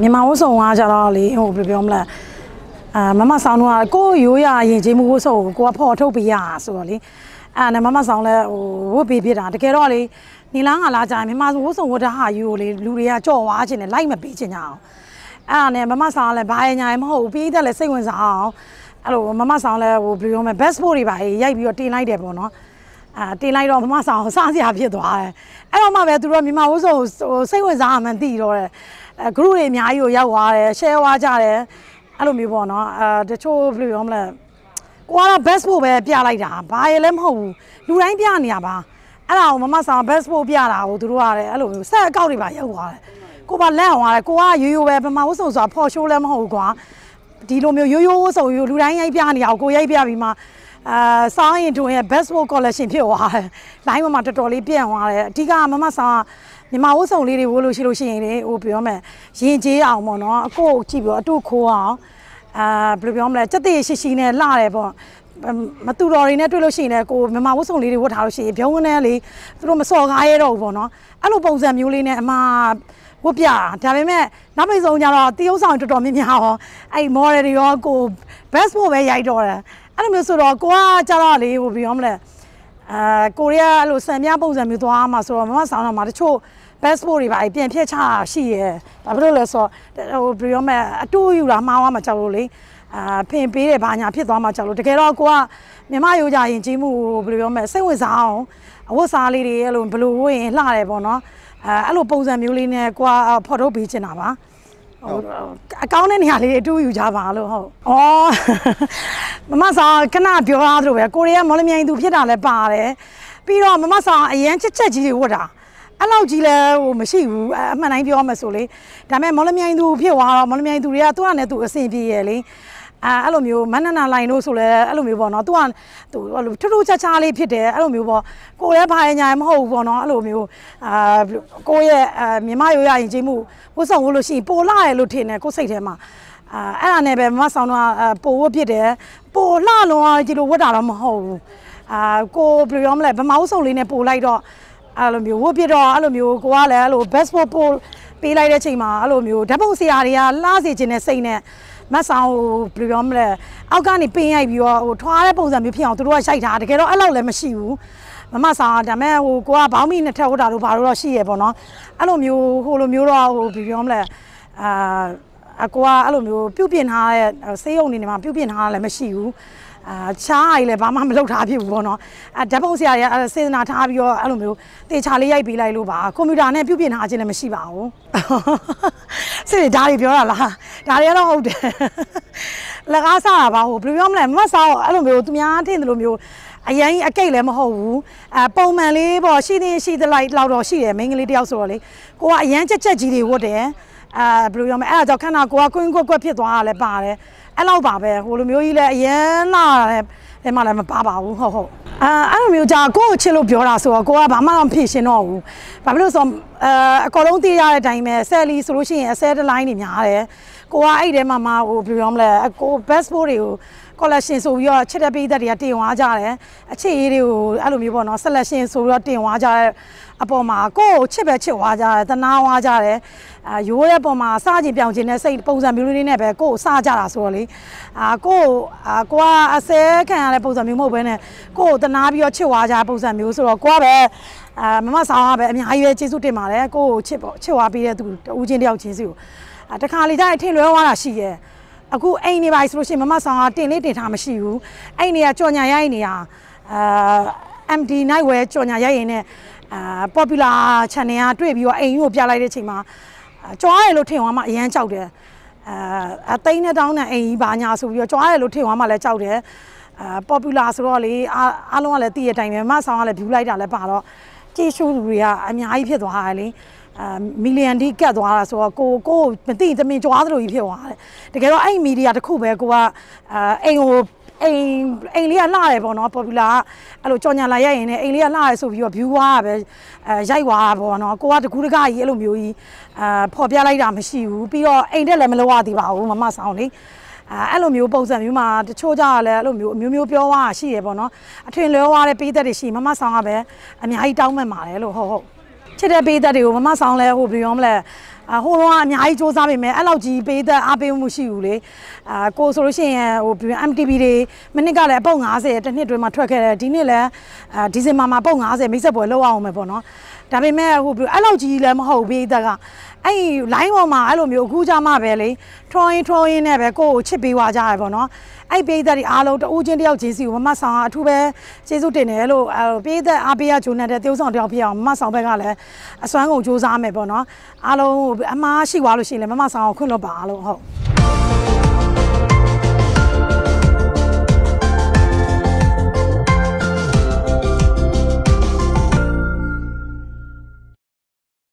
မြန်မာဝတ်စုံကကြတော့လေဟိုဘယ်လိုပြောမလဲအာမမဆောင်တော့ကိုယ့်ရိုးရာရင်ကျေးမှုဝတ်စုံကိုကိုကဖော်ထုတ်ပေးရတာဆိုတော့လေအဲ့ဒါနဲ့မမဆောင်လဲဟိုဝတ်ပေးဖြစ်တာတကယ်တော့လေနီလားငါလားကြာရင်မြန်မာဝတ်စုံဝတ်တဲ့ဟာယူကိုလေလူတွေကကြော်ဝါခြင်းနဲ့လိုက်မပေးချင်ကြအောင်အဲ့ဒါနဲ့မမဆောင်ကလည်းဘာညာမဟုတ်ဘူးပြီးတဲ့လည်းစိတ်ဝင်စားအောင်အဲ့လိုမမဆောင်လဲဟိုဘယ်လိုပြောမလဲ best sport တွေပါရိုက်ပြီးတော့တင်လိုက်တယ်ပေါ့နော် အာတင်လိုက်တော့မမဆောင်စားစရာဖြစ်သွားတယ်အဲ့တော့မှပဲသူတို့မြန်မာဝတ်စုံဟိုစိတ်ဝင်စားမှန်းသိတော့တယ်အဲ group တွေအများကြီးကိုရောက်သွားတယ် share သွားကြတယ်အဲ့လိုမျိုးပေါ့နော်အဲတချို့ဘယ်လိုပြောမလဲကိုကတော့ best ဖို့ပဲပြလိုက်တာဘာရလဲမဟုတ်ဘူးလူတိုင်းပြနေရပါအဲ့ဒါကိုမမဆောင် best ဖို့ပြတာကိုသူတို့ကလည်းအဲ့လိုမျိုးဆက်အကောက်တွေပါရောက်သွားတယ်ကိုပါလက်အောင်ရတယ်ကိုကရိုးရိုးပဲဗမာဝတ်စုံဆိုတာဖော်ရှိုးလည်းမဟုတ်ဘူးကွာဒီလိုမျိုးရိုးရိုးဝတ်စုံရိုးလူတိုင်းရိုက်ပြနေအောင်ကိုရိုက်ပြပြီးမှ အာစောင်းရင်တွင်ရဲ့ best work collection ဖြစ်သွားတယ်။ line မှာတော်တော်လေးပြန့်သွားတယ်။အဓိကမမဆောင်ကမြန်မာဝတ်စုံလေးတွေဝတ်လို့ရှိလို့ရှိရင်လေဟိုပြောမယ်ရင်ကျေးအောင်ပေါ့နော်အကိုကြည့်ပြီးတော့အတုခိုးအောင်အာဘယ်လိုပြောမလဲစက်သေးရှိရှိနဲ့လှတယ်ပေါ့မတူတော်တွေနဲ့တွေ့လို့ရှိရင်လည်းကိုမြန်မာဝတ်စုံလေးတွေဝတ်ထားလို့ရှိရင်ပြုံးကနေလေသူတို့မစော်ကားရတော့ဘူးပေါ့နော်အဲ့လိုပုံစံမျိုးလေးနဲ့အမဝတ်ပြဒါပေမဲ့နောက်ပိတ်ဆုံးကျတော့တရုပ်ဆောင်တော်တော်များများဟောအဲ့ model တွေရောကို best ဖို့ပဲရိုက်တော့တယ် အဲ့လိုမျိုးဆိုတော့ကိုကကျတော့လေဟိုပြောမလဲအာကိုရီးယားအဲ့လိုစံပြပုံစံမျိုးသွားမှာဆိုတော့မမဆောင်တော့မှာတချို့ passport တွေပါပြန်ဖြည့်ချတာရှိရယ်ဘာဖြစ်လို့လဲဆိုတော့ဟိုဘယ်လိုမလဲအတူယူတာမှားသွားမှာကြောက်လို့လေအာဖင်ပေးတယ်ဘာညာဖြစ်သွားမှာကြောက်လို့တကယ်တော့ကိုကမြမရိုးကြရင်ကြီးမှုဘယ်လိုပြောမလဲစိတ်ဝင်စားအောင်အဝတ်စားလေးတွေအဲ့လိုဘယ်လိုဝတ်ရင်လှတယ်ပေါ့နော်အဲအဲ့လိုပုံစံမျိုးလေးနဲ့ကိုကဖော်ထုတ်ပေးချင်တာပါ ဟိုအကောင်းတဲ့နေရာလေးအတူယူကြပါလို့ဟုတ်။အော်မမဆောင်ခဏပြောရသလိုပဲကိုရီးယားမော်လမြိုင်သူဖြစ်တာလည်းပါတယ်။ပြီးတော့မမဆောင်အရန်ချက်ချက်ကြီးတွေဝတ်တာ။အဲ့လောက်ကြီးလဲဟိုမရှိဘူးအမှန်တိုင်းပြောမှဆိုလေဒါပေမဲ့မော်လမြိုင်သူဖြစ်သွားတော့မော်လမြိုင်သူတွေကသူ့အနေနဲ့သူအဆင်ပြေရဲ့လေ အဲအဲ့လိုမျိုးမန္နနာလိုင်လို့ဆိုလဲအဲ့လိုမျိုးပေါ့နော်သူကသူအဲ့လိုထူးထူးခြားခြားလေးဖြစ်တယ်အဲ့လိုမျိုးပေါ့ကိုလည်းဘာညာမဟုတ်ဘူးပေါ့နော်အဲ့လိုမျိုးအာကိုရဲ့အဲမြမရိုးရရင်ကြီးမှုဝတ်ဆောင်ဝတ်လို့ရှိရင်ပိုလာရလို့ထင်တယ်ကိုစိတ်ထဲမှာအာအဲ့ဒါနဲ့ပဲမမဆောင်တော့ပိုဝတ်ဖြစ်တယ်ပိုလှလုံးအောင်ဒီလိုဝတ်တာတော့မဟုတ်ဘူးအာကိုဘယ်လိုပြောမလဲဗမာဝတ်ဆောင်လေးနဲ့ပိုလိုက်တော့အဲ့လိုမျိုးဝတ်ပြတော့အဲ့လိုမျိုးကိုကလည်းအဲ့လို best for pool ပေးလိုက်တဲ့ချိန်မှာအဲ့လိုမျိုးဓာတ်ပုံဆရာတွေကလှစေခြင်းနဲ့စိတ်နဲ့ မတ်ဆောင်ဟိုဘယ်လိုပြောမလဲအောက်ကနေပင်းရိုက်ပြီးတော့ဟိုထွားတဲ့ပုံစံမျိုးဖြစ်အောင်သူတို့ကရှိုက်ထားတကယ်တော့အဲ့လောက်လည်းမရှိဘူးမမဆောင်ဒါမဲ့ဟိုကိုကဘောင်းမီနဲ့ထက်ဟုတ်တာတို့ဘာလို့တော့ရှိရပေါ့နော်အဲ့လိုမျိုးဟိုလိုမျိုးတော့ဟိုဘယ်ပြောမလဲအာအကွာအဲ့လိုမျိုးပြုတ်ပြင်ထားတဲ့ဆေးရုံနေနေမှာပြုတ်ပြင်ထားတာလည်းမရှိဘူးအာချားအိလည်းဘာမှမလုပ်ထားဖြစ်ဘူးပေါ့နော်အဲဓာတ်ပုံဆရာတွေကစေတနာထားပြီးတော့အဲ့လိုမျိုးတေချာလေးရိုက်ပေးလိုက်လို့ပါကွန်ပျူတာနဲ့ပြုတ်ပြင်ထားခြင်းလည်းမရှိပါဘူး စစ်တွေဒါတွေပြောတာလားဒါတွေကတော့ဟုတ်တယ်လကားစားတာပါဟိုဘယ်လိုပြောမလဲမတ်စားတော့အဲ့လိုမျိုးသူများထင်တယ်လို့မျိုးအရင်အကိတ်လည်းမဟုတ်ဘူးအဲပုံမှန်လေးပေါ့ရှိသေးရှိသလိုက်လောက်တော့ရှိတယ်မိန်းကလေးတယောက်ဆိုတော့လေကိုကအရန်ချက်ချက်ကြီးတွေဝတ်တယ်အဲဘယ်လိုပြောမလဲအဲ့ဒါကြောင့်ခဏကိုကကွင်းကွက်ကွက်ဖြစ်သွားတာလည်းပါတယ်အဲ့လောက်ပါပဲဟိုလိုမျိုးကြီးလည်းအရန်လာတယ်အဲ့မှလည်းမပါပါဘူးဟုတ်ဟုတ် အာအဲ့လိုမျိုးကြာကိုကိုချစ်လို့ပြောတာဆိုတော့ကိုကဘာမှတော့ဖြည့်ရှင်တော့ဘူးဘာဖြစ်လို့ဆိုတော့အဲအကောလုံးသိရတဲ့အတိုင်းပဲဆယ်လီဆိုလို့ရှိရင်ဆယ်တလိုင်းတွေများတယ် ကိုကအဲ့ထဲမှာမှဟိုဘယ်လိုပြောမလဲကို best sport တွေကို collection ဆိုပြီးတော့ချစ်တဲ့ပြည်သက်တွေကတင်သွားကြတယ်အခြေရေးတွေကိုအဲ့လိုမျိုးပေါ့နော် selection ဆိုပြီးတော့တင်သွားကြတဲ့အပေါ်မှာကိုယ့်ကိုချစ်ပဲချစ်သွားကြတယ်တနာသွားကြတယ်အာရိုးတဲ့ပုံမှာစားခြင်းပြောင်းခြင်းနဲ့စိတ်ပုံစံမျိုးလေးနဲ့ပဲကိုယ့်ကိုစားကြတာဆိုတော့လေအာကိုယ့်အာကိုကအစဲခံရတဲ့ပုံစံမျိုးမဟုတ်ဘဲနဲ့ကိုယ့်ကိုတနာပြီးတော့ချစ်သွားကြပုံစံမျိုးဆိုတော့ကိုကပဲအာမမဆောင်ကပဲအများကြီးပဲကျေးဇူးတင်ပါတယ်ကိုယ့်ကိုချစ်ပေါ့ချစ်သွားပြီးတဲ့သူတူချင်းတယောက်ချင်းစီကိုအာ တခါလေကျရင်ထင်လွဲသွားတာရှိရဲ့အခုအိမ်နေပါဆိုလို့ရှိရင်မမဆောင်ကတင်လေးတင်ထားမရှိဘူးအဲ့နေကကြော်ညာရိုက်နေတာအာ MD night wear ကြော်ညာရိုက်ရင်ねအာ popular channel ကတွေ့ပြီးတော့အိမ်ကိုပြလိုက်တဲ့အချိန်မှာကြွားရလို့ထင်သွားမှအရန်ကြောက်တယ်အာအသိန်းနဲ့တောင်းတဲ့အိမ်ကြီးပါညာဆိုပြီးတော့ကြွားရလို့ထင်သွားမှလည်းကြောက်တယ်အာ popular ဆိုတော့လေအားလုံးကလည်းတည်ရတိုင်းပဲမဆောင်ကလည်း view လိုက်တာလည်းပါတော့ ကြည့်ရှုသူတွေကအများကြီးဖြစ်သွားတယ်လေအာမီလီယံဒီကတ်သွားတာဆိုတော့ကိုကိုမသိသမင်ကြွားသလိုကြီးဖြစ်သွားတယ်တကယ်တော့အဲ့မီဒီယာတစ်ခုပဲကိုကအာအိမ်ကိုအိမ်အိမ်လေးကလှတယ်ပေါ့နော် popular အဲ့လိုကြော်ညာလာရိုက်ရင်လည်းအိမ်လေးကလှတယ်ဆိုပြီးတော့ view ကပဲအဲရိုက်သွားတာပေါ့နော်ကိုကတကူတကကြီးအဲ့လိုမျိုးကြီးအာဖော်ပြလိုက်တာမရှိဘူးပြီးတော့အိမ်တက်လည်းမလုပ်ရသေးပါဘူးမမဆောင်လေ အဲအဲ့လိုမျိုးပုံစံမျိုးမှာတချို့ကြလည်းအဲ့လိုမျိုးအမျိုးမျိုးပြောသွားတာရှိရပေါ့နော်အထွင်လွဲသွားတဲ့ပေးသက်တွေရှိမမဆောင်ကပဲအများကြီးတောင်းမှန်ပါတယ်လို့ဟုတ်ဟုတ်ချစ်တဲ့ပေးသက်တွေကိုမမဆောင်လဲဟိုဘယ်လိုပြောမလဲအာဟိုတော့အများကြီးစူးစမ်းပေမဲ့အဲ့လောက်ကြီးပေးသက်အားပေးမှုရှိဘူးလေအာကိုဆိုလို့ရှိရင်ဟို MTV တွေမနစ်ကလည်းအပုတ်90တစ်နှစ်တွင်းမှာထွက်ခဲ့တယ်ဒီနှစ်လည်းအာဒီဇင်ဘာမှာပုတ်90မိတ်ဆက်ပွဲလောက်အောင်မယ်ပေါ့နော် ဒါပေမဲ့ဟိုအဲ့လောက်ကြီးလည်းမဟုတ်ပေးသက်ကအဲ့ line ပေါ်မှာအဲ့လိုမျိုးအခုကြမှာပဲလေ drawing drawing နဲ့ပဲကိုယ့်ကိုချစ်ပေးသွားကြရပေါ့နော်အဲ့ပေးသက်ဒီအားလုံးတူးချင်းတယောက်ချင်းစီကိုမမဆောင်အထူးပဲကျေးဇူးတင်တယ်လို့ပေးသက်အားပေးရဂျိုးနဲ့တဲ့တိုးဆောင်တယောက်ဖြစ်အောင်မမဆောင်ဘက်ကလည်းအစွမ်းကုန်စူးစမ်းမယ်ပေါ့နော်အားလုံးအမားရှိသွားလို့ရှိရင်လည်းမမဆောင်အောင်ခွင့်လွတ်ပါလို့ဟုတ်